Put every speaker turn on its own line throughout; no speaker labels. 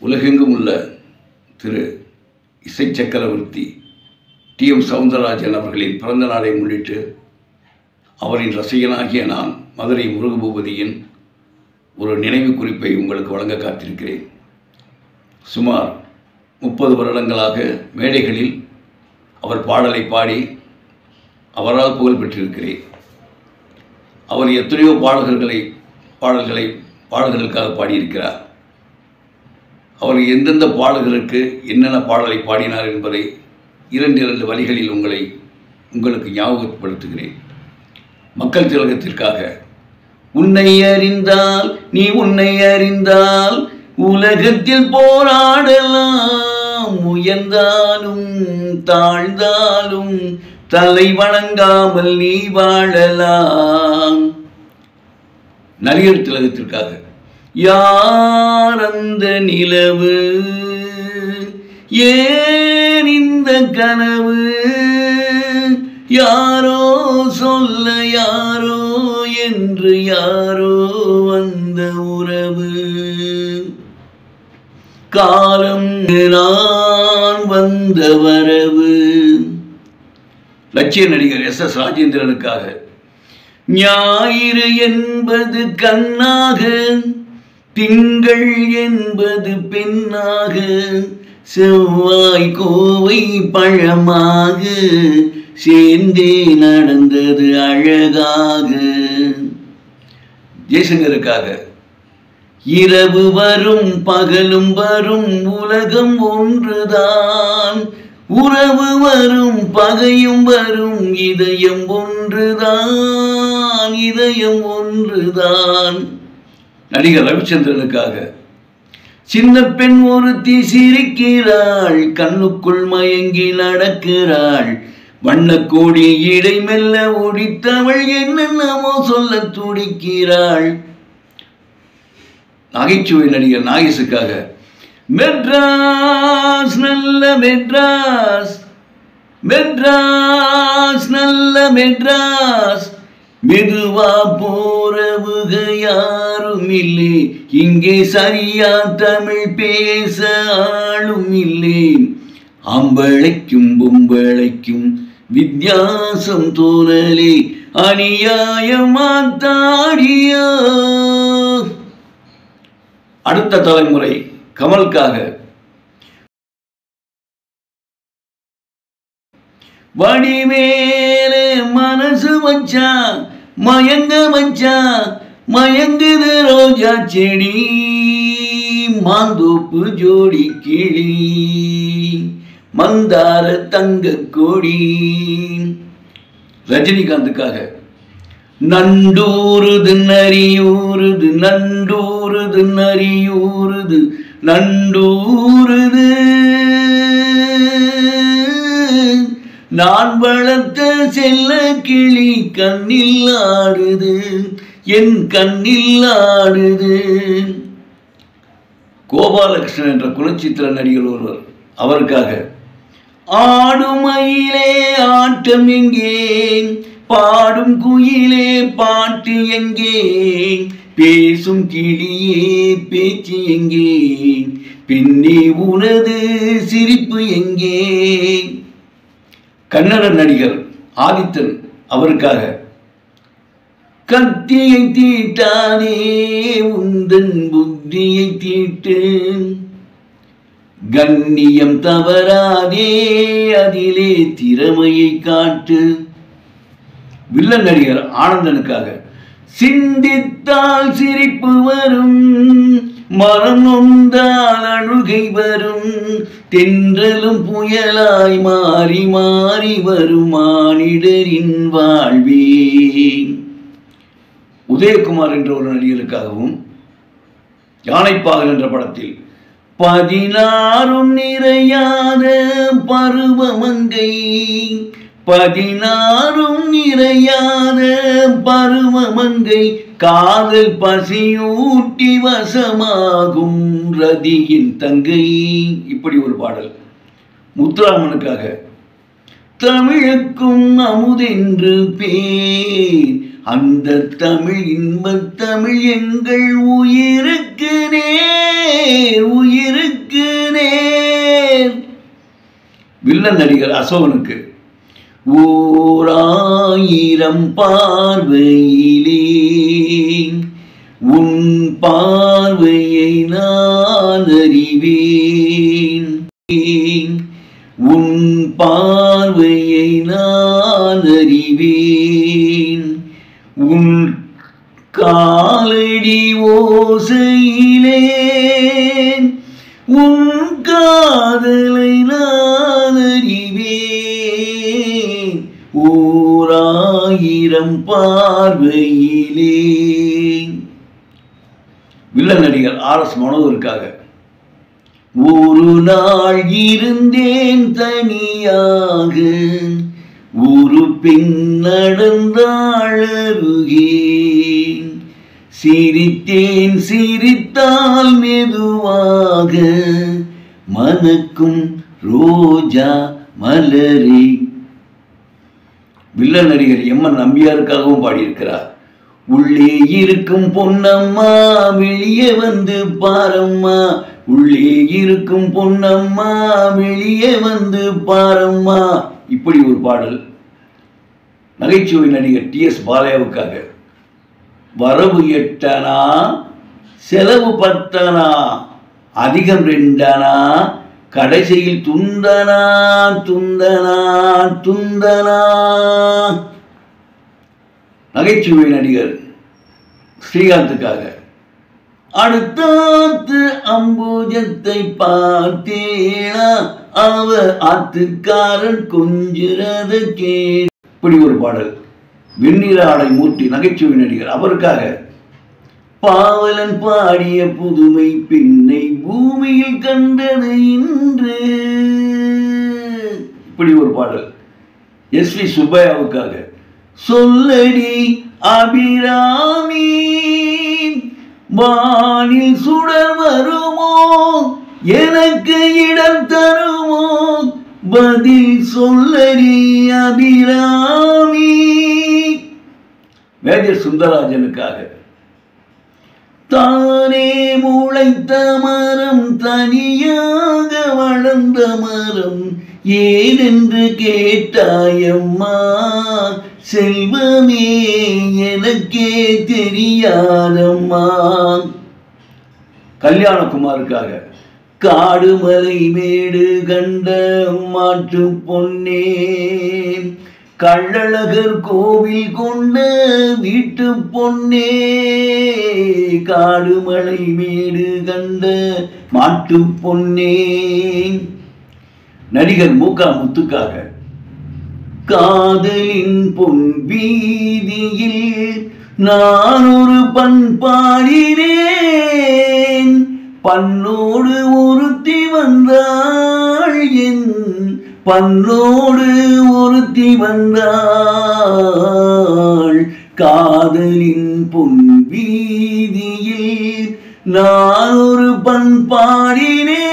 உலகெங்கும் உள்ள திரு இசை சக்கரவர்த்தி டி எம் சவுந்தரராஜன் அவர்களின் பிறந்த நாளை முன்னிட்டு அவரின் ரசிகனாகிய நான் மதுரை முருகபூபதியின் ஒரு நினைவு குறிப்பை உங்களுக்கு வழங்க காத்திருக்கிறேன். சுமார் முப்பது வருடங்களாக மேடைகளில் அவர் பாடலை பாடி அவரால் புகழ் பெற்றிருக்கிறேன். அவர் எத்தனையோ பாடல்களை பாடல்களை பாடல்களுக்காக பாடியிருக்கிறார். அவர் எந்தெந்த பாடல்களுக்கு என்னென்ன பாடலை பாடினார் என்பதை இரண்டு இரண்டு வழிகளில் உங்களை உங்களுக்கு ஞாபகப்படுத்துகிறேன். மக்கள் திலகத்திற்காக உன்னை அறிந்தால் நீ உன்னை அறிந்தால் உலகத்தில் போராடலாம் உயர்ந்தாலும் தாழ்ந்தாலும் தலை வணங்காமல் நீ வாழலாம். நடிகர் திலகத்திற்காக யார் அந்த நிலவு? ஏன் இந்த கனவு? யாரோ சொல்ல யாரோ என்று யாரோ வந்த உறவு. காலம் நான் வந்த வரவு. லட்சிய நடிகர் எஸ் எஸ் ராஜேந்திரனுக்காக. ஞாயிறு என்பது கண்ணாக. திங்கள் என்பது பெண்ணாக செவ்வாய் கோவை பழமாக சேர்ந்தே நடந்தது அழகாக. ஜெய்சங்கருக்காக இரவு வரும் பகலும் வரும் உலகம் ஒன்றுதான். உறவு வரும் பகையும் வரும் இதயம் ஒன்றுதான் இதயம் ஒன்றுதான். நடிகர் ரவிச்சந்திரனுக்காக. சின்ன பெண் ஒருத்தி சிரிக்கிறாள் கண்ணுக்குள் மயங்கி நடக்கிறாள். வண்ணக்கோடி இடை மெல்ல ஒடித்தவள் என்னென்னமோ சொல்ல துடிக்கிறாள். நகைச்சுவை நடிகர் நாகேஷுக்காக. மெட்ராஸ் நல்ல மெட்ராஸ். மெட்ராஸ் நல்ல மெட்ராஸ். மெதுவா போறவுக யாரும் இல்லை இங்கே சரியா தமிழ் பேச ஆளும் இல்லை ஆம்பளைக்கும் பொம்பளைக்கும் வித்தியாசம் தோணலே அநியாயமாத்தாடியோ அடுத்த தலைமுறை கமல்காக. வடிவேலு மனசு வச்சா மயங்க மச்சா மயங்குது ரோஜா செடி மாந்தோப்பு ஜோடி கிளி மந்தார தங்க கொடி. ரஜினிகாந்துக்காக நண்டூருது நரியூருது நண்டூருது நரியூருது நண்டூருது. நான் வளர்த்த செல்ல கிளி கண்ணில் ஆடுது என் கண்ணில் ஆடுது. கோபாலகிருஷ்ணன் என்ற குலச்சித்திர நடிகர் ஒருவர் அவருக்காக ஆடுமயிலே ஆட்டம் எங்கே பாடும் குயிலே பாட்டு எங்கே பேசும் கிளியே பேச்சு எங்கே பின்னே உனது சிரிப்பு எங்கே? கன்னட நடிகர் ஆதித்தன் அவருக்காக கத்தியை தீட்டானே உந்தன் புத்தியை தீட்டு. கண்ணியம் தவறாதே அதிலே திறமையை காட்டு. வில்லன் நடிகர் ஆனந்தனுக்காக சிந்தித்தால் சிரிப்பு வரும் மனம் அழுகை வரும். தென்றலும் புயலாய் மாறி மாறி வரும் மானிடரின் வாழ்வே. உதயகுமார் என்ற ஒரு நடிகருக்காகவும் யானைப்பாகல் என்ற படத்தில் பதினாறும் நிறையாத பருவமங்கை பதினாறும் நிறையாத பருவமங்கை காதல் பசியூட்டி வசமாகும் ரதியின் தங்கை. இப்படி ஒரு பாடல். முத்துராமனுக்காக. தமிழுக்கும் அமுதென்று பேர். அந்த தமிழ் இன்பத் தமிழ் எங்கள் உயிருக்கு நேர் உயிருக்கு நேர். வில்லன் நடிகர் அசோகனுக்கு. ஓராயிரம் பார்வையிலே பார்வையை நான் அறிவேன் உன் பார்வையை நான் அறிவேன் உன் காலடி ஓசையிலே உன் காதலை நான் அறிவேன் ஓராயிரம் பார்வையிலே வில்லன் நடிகர் ஆர் எஸ் மனோகருக்காக. ஒரு நாள் இருந்தேன் தனியாக ஒரு பெண் நடந்தாழருகேன் சிரித்தேன் சிரித்தால் மெதுவாக மனக்கும் ரோஜா மலரி. வில்ல நடிகர் எம் என் நம்பியாருக்காகவும் பாடியிருக்கிறார். உள்ளே இருக்கும் பொன்னம்மா வெளியே வந்து பாரம்மா. உள்ளே இருக்கும் பொன்னம்மா வெளியே வந்து பாரம்மா. இப்படி ஒரு பாடல். நகைச்சுவை நடிகர் டி எஸ் பாலையாவுக்காக. வரவு எட்டனா செலவு பத்தனா அதிகம் ரெண்டனா கடைசியில் துந்தனா துந்தனா துந்தனா நகைச்சுவை நடிகர் ஸ்ரீகாந்துக்காக. அடுத்தாத்து அம்பூஜத்தை பார்த்தேனா? அவ ஆத்துக்காரன் கொஞ்சுறத கே இப்படி ஒரு பாடல். வெண்ணிற ஆடை மூர்த்தி நகைச்சுவை நடிகர். அவருக்காக பாவலன் பாடிய புதுமை பெண்ணை பூமியில் கண்டது இன்று. இப்படி ஒரு பாடல். எஸ் வி சுப்பையாவுக்காக. சொல்லடி அபிராமி வானில் சுடர் வருமோ? எனக்கு இடம் தருமோ? பதில் சொல்லடி அபிராமி மேஜர் சுந்தரராஜனுக்காக. தானே முளைத்த மரம் தனியாக வளர்ந்த மரம் ஏனென்று கேட்டாயம்மா செல்வமே எனக்கே தெரியாதம்மா. கல்யாணகுமாருக்காக காடு மலை மேடு கண்ட மாற்று பொன்னே கள்ளழகர் கோவில் கொண்ட வீட்டு பொன்னே காடு மலை மேடு கண்ட மாட்டு பொன்னே நடிகர் மூகா முத்துக்காக காதலின் பொன் வீதியில் நான் ஒரு பண்பாடினேன். பண்ணோடு ஒருத்தி வந்தாள் என் பண்ணோடு ஒருத்தி வந்தாள். காதலின் பொன் வீதியில் நான் ஒரு பண்பாடினேன்.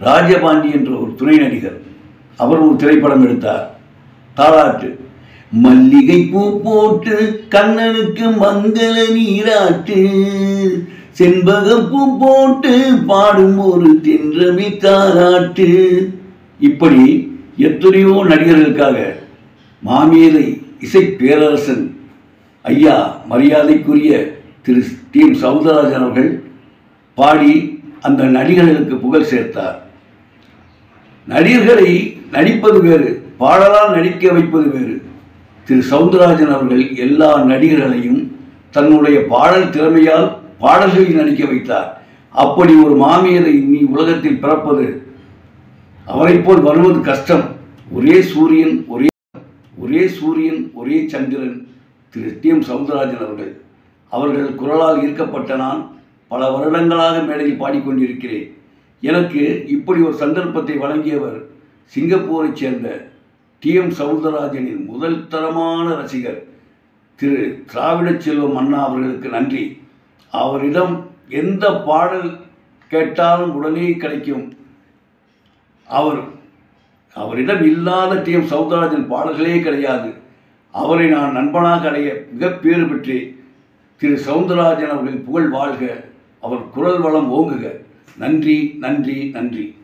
ராஜபாண்டி என்ற துணை நடிகர். அவர் ஒரு திரைப்படம் எடுத்தார். தாலாட்டு. மல்லிகை பூ போட்டு கண்ணனுக்கு மங்கள நீராட்டு. செண்பகம் பூ போட்டு பாடும் ஒரு தென்றமி தாராட்டு. இப்படி எத்தனையோ நடிகர்களுக்காக மாமேதை இசை பேரரசன் ஐயா மரியாதைக்குரிய திரு டி எம் சவுந்தரராஜன் அவர்கள் பாடி அந்த நடிகர்களுக்கு புகழ் சேர்த்தார். நடிகர்களை நடிப்பது வேறு பாடலால் நடிக்க வைப்பது வேறு. திரு. சவுந்தரராஜன் அவர்கள் எல்லா நடிகர்களையும் தன்னுடைய பாடல் திறமையால் பாடல்களில் நடிக்க வைத்தார். அப்படி ஒரு மாமியரை நீ உலகத்தில் பிறப்பது அவரை போல் வருவது கஷ்டம். ஒரே சூரியன் ஒரே ஒரே சூரியன் ஒரே சந்திரன். திரு. டி. எம். சவுந்தரராஜன் அவர்கள் அவர்கள் குரலால் ஈர்க்கப்பட்ட நான் பல வருடங்களாக மேடையில் பாடிக்கொண்டிருக்கிறேன். எனக்கு இப்படி ஒரு சந்தர்ப்பத்தை வழங்கியவர் சிங்கப்பூரைச் சேர்ந்த டி எம் சவுந்தரராஜனின் முதல் தரமான ரசிகர் திரு திராவிட செல்வம் அண்ணா அவர்களுக்கு நன்றி. அவரிடம் எந்த பாடல் கேட்டாலும் உடனே கிடைக்கும். அவர் அவரிடம் இல்லாத டி எம் சவுந்தரராஜன் பாடல்களே கிடையாது. அவரை நான் நண்பனாக அடைய மிகப்பேறு பேறு பெற்றேன். திரு சவுந்தரராஜன் அவர்களின் புகழ் வாழ்க. அவர் குரல் வளம் ஓங்குக. நன்றி நன்றி நன்றி.